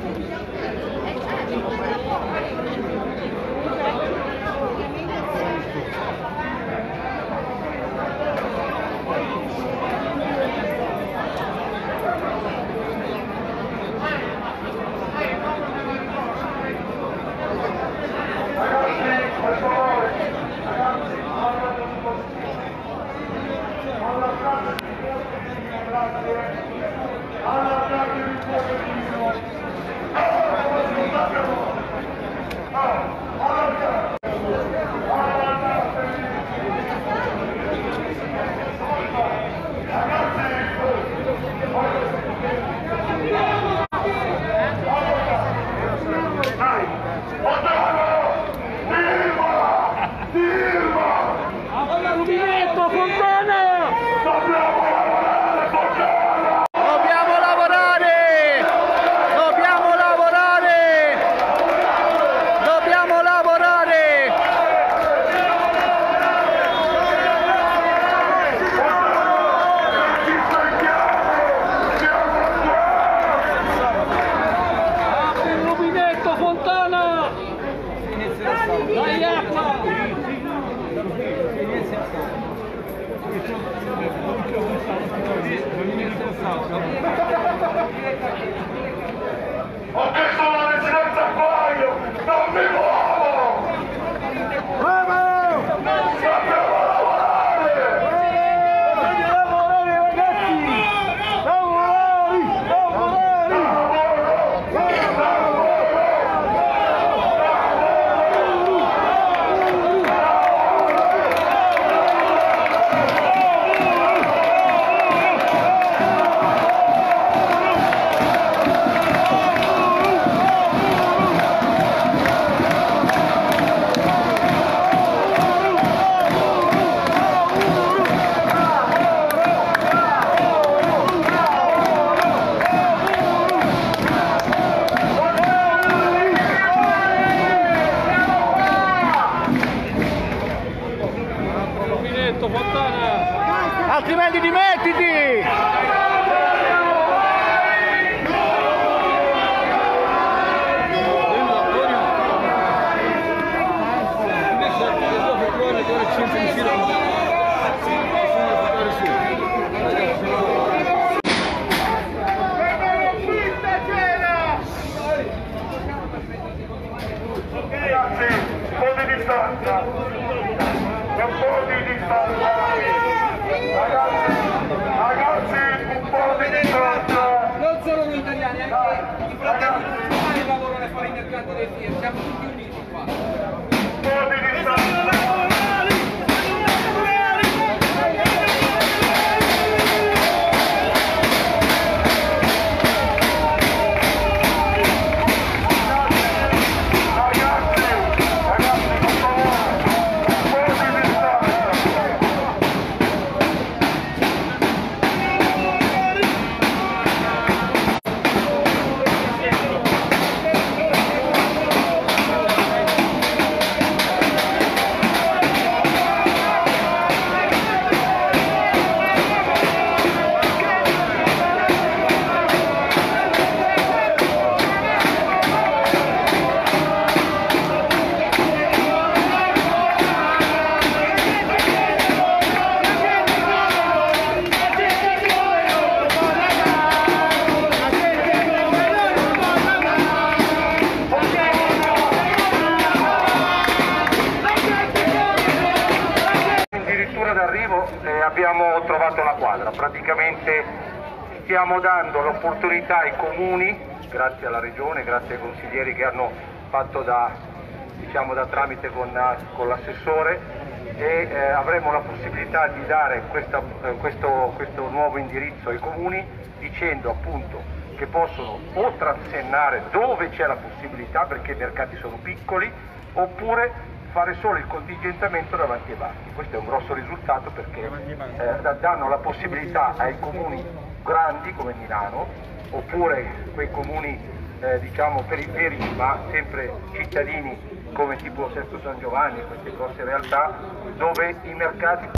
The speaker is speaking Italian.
Thank. Acabou. Altrimenti dimettiti! Di distanza! 也占了近六厘的话。D'arrivo eh, abbiamo trovato la quadra, praticamente stiamo dando l'opportunità ai comuni, grazie alla regione, grazie ai consiglieri che hanno fatto da, diciamo, da tramite con, con l'assessore e eh, avremo la possibilità di dare questa- eh, questo, questo nuovo indirizzo ai comuni dicendo appunto che possono o transennare dove c'è la possibilità perché i mercati sono piccoli oppure fare solo il contingentamento davanti ai banchi. Questo è un grosso risultato perché eh, da- danno la possibilità ai comuni grandi come Milano oppure quei comuni eh, diciamo periferici ma sempre cittadini come tipo Sesto San Giovanni, queste grosse realtà dove i mercati